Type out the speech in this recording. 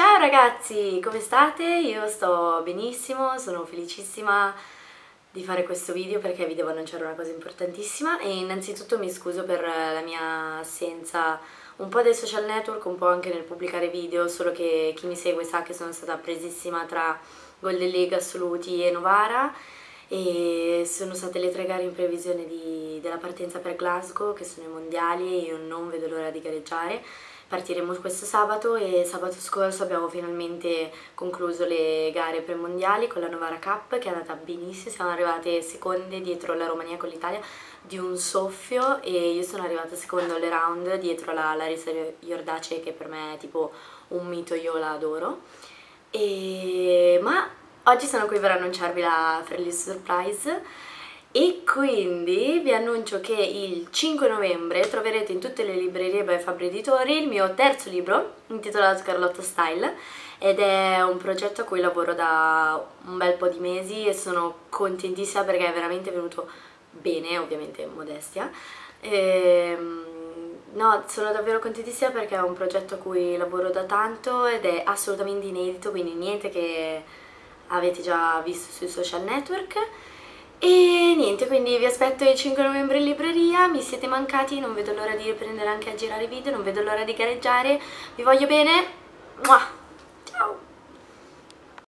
Ciao ragazzi, come state? Io sto benissimo, sono felicissima di fare questo video perché vi devo annunciare una cosa importantissima e innanzitutto mi scuso per la mia assenza un po' dai social network, un po' anche nel pubblicare video, solo che chi mi segue sa che sono stata presissima tra Golden League assoluti e Novara e sono state le tre gare in previsione di, della partenza per Glasgow che sono i mondiali e io non vedo l'ora di gareggiare partiremo questo sabato e sabato scorso abbiamo finalmente concluso le gare premondiali con la Novara Cup che è andata benissimo, siamo arrivate seconde dietro la Romania con l'Italia di un soffio e io sono arrivata seconda all round dietro la Larissa Iordace che per me è tipo un mito, io la adoro. E... ma oggi sono qui per annunciarvi la Friendly Surprise e quindi vi annuncio che il 5 novembre troverete in tutte le librerie by Fabri Editori il mio terzo libro intitolato Carlotta Style ed è un progetto a cui lavoro da un bel po' di mesi e sono contentissima perché è veramente venuto bene, ovviamente modestia. E, ehm, no, sono davvero contentissima perché è un progetto a cui lavoro da tanto ed è assolutamente inedito, quindi niente che avete già visto sui social network niente, quindi vi aspetto il 5 novembre in libreria, mi siete mancati, non vedo l'ora di riprendere anche a girare video, non vedo l'ora di gareggiare, vi voglio bene, Mua!